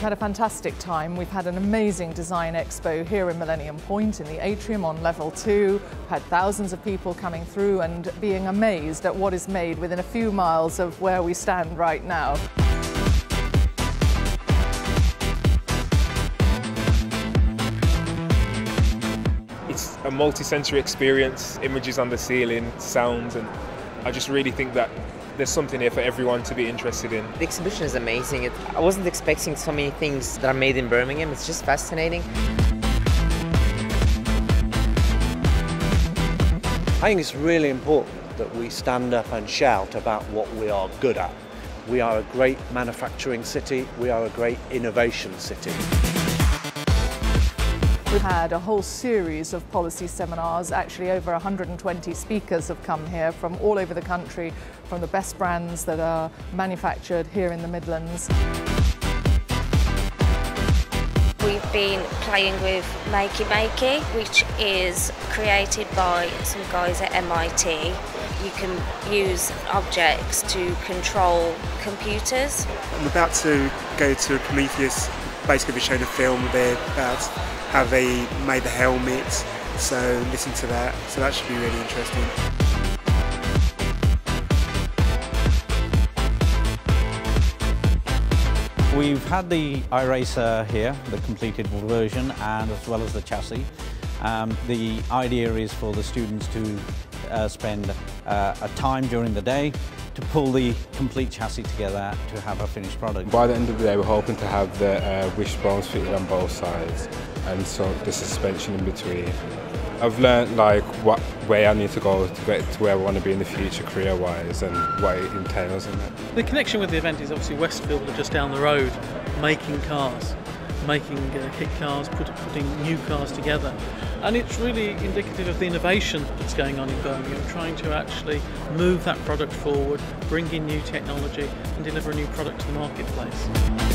We've had a fantastic time. We've had an amazing design expo here in Millennium Point in the atrium on level two. We've had thousands of people coming through and being amazed at what is made within a few miles of where we stand right now. It's a multi-sensory experience, images on the ceiling, sounds, and I just really think that there's something here for everyone to be interested in. The exhibition is amazing. It, I wasn't expecting so many things that are made in Birmingham. It's just fascinating. I think it's really important that we stand up and shout about what we are good at. We are a great manufacturing city, we are a great innovation city. We've had a whole series of policy seminars. Actually, over 120 speakers have come here from all over the country, from the best brands that are manufactured here in the Midlands. We've been playing with Makey Makey, which is created by some guys at MIT. You can use objects to control computers. I'm about to go to Prometheus, basically be shown a film there about how they made the helmet, so listen to that. So that should be really interesting. We've had the iRacer here, the completed version, and as well as the chassis. Um, the idea is for the students to uh, spend uh, a time during the day to pull the complete chassis together to have a finished product. By the end of the day, we're hoping to have the uh, wishbones fitted on both sides and so the suspension in between. I've learned like what way I need to go to get to where I want to be in the future career-wise and what it entails in that. The connection with the event is obviously Westfield are just down the road making cars, making uh, kit cars, put, putting new cars together. And it's really indicative of the innovation that's going on in Birmingham, trying to actually move that product forward, bring in new technology and deliver a new product to the marketplace.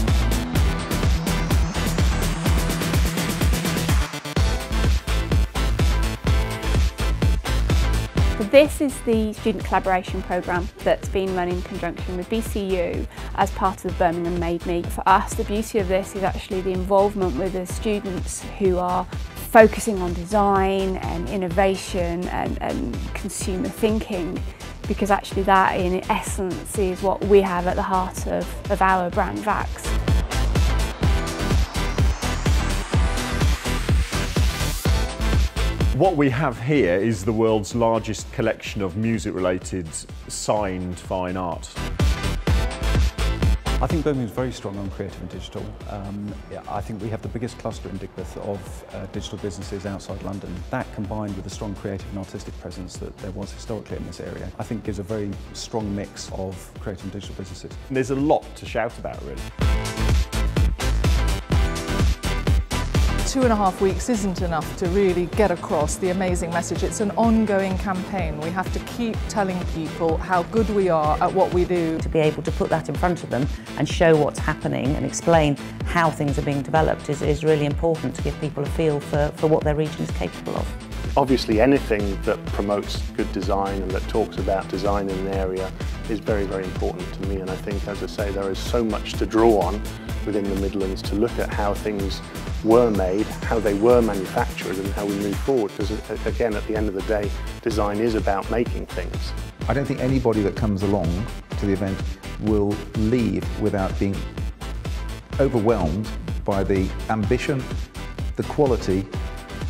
This is the student collaboration programme that's been run in conjunction with BCU as part of the Birmingham Made Me. For us, the beauty of this is actually the involvement with the students who are focusing on design and innovation and, and consumer thinking because actually that in essence is what we have at the heart of, of our brand Vax. What we have here is the world's largest collection of music-related signed fine art. I think Birmingham's very strong on creative and digital. Um, I think we have the biggest cluster in Digbeth of uh, digital businesses outside London. That combined with the strong creative and artistic presence that there was historically in this area, I think gives a very strong mix of creative and digital businesses. There's a lot to shout about really. Two and a half weeks isn't enough to really get across the amazing message. It's an ongoing campaign. We have to keep telling people how good we are at what we do. To be able to put that in front of them and show what's happening and explain how things are being developed is, is really important to give people a feel for, for what their region is capable of. Obviously anything that promotes good design and that talks about design in an area is very, very important to me and I think, as I say, there is so much to draw on within the Midlands to look at how things were made, how they were manufactured and how we move forward because uh, again at the end of the day design is about making things. I don't think anybody that comes along to the event will leave without being overwhelmed by the ambition, the quality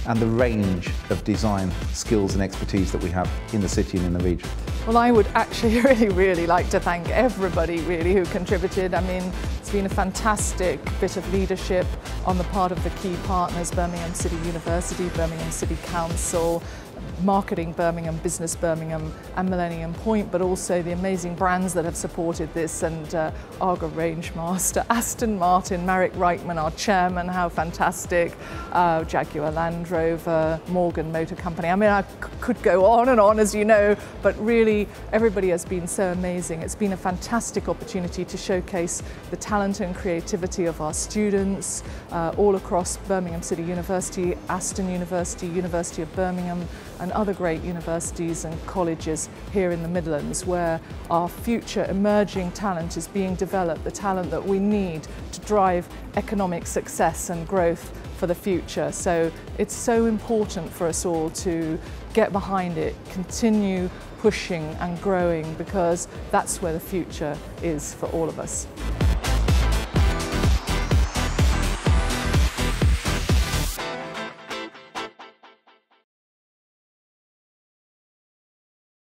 and the range of design skills and expertise that we have in the city and in the region. Well, I would actually really, really like to thank everybody really who contributed. I mean, it's been a fantastic bit of leadership on the part of the key partners, Birmingham City University, Birmingham City Council, Marketing Birmingham, Business Birmingham and Millennium Point, but also the amazing brands that have supported this and uh, AGA Rangemaster, Aston Martin, Marek Reichman, our chairman, how fantastic, uh, Jaguar Land Rover, Morgan Motor Company. I mean, I could go on and on, as you know, but really everybody has been so amazing. It's been a fantastic opportunity to showcase the talent and creativity of our students uh, all across Birmingham City University, Aston University, University of Birmingham and other great universities and colleges here in the Midlands where our future emerging talent is being developed, the talent that we need to drive economic success and growth for the future. So it's so important for us all to get behind it, continue pushing and growing because that's where the future is for all of us.